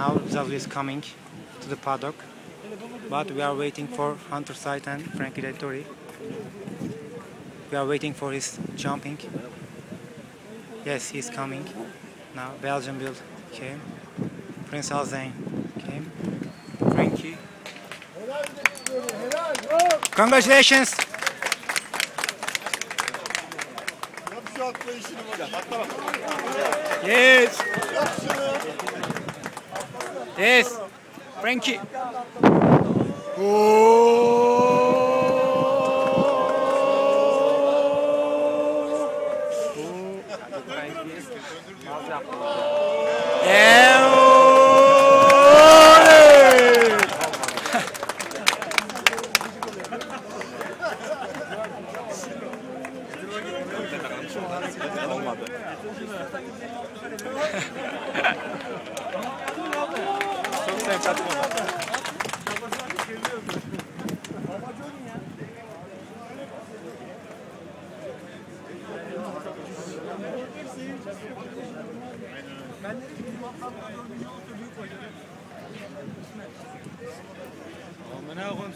Now Zazu is coming to the paddock. But we are waiting for Hunter Sight and Frankie Dettori. We are waiting for his jumping. Yes, he's coming. Now Belgian build came. Prince Alzain came. Frankie. Congratulations. Yes. Yes. Frankie. Yeah. Olmadı. sen katma. Ben de dedim hatta büyük oynadım. Amına koyayım.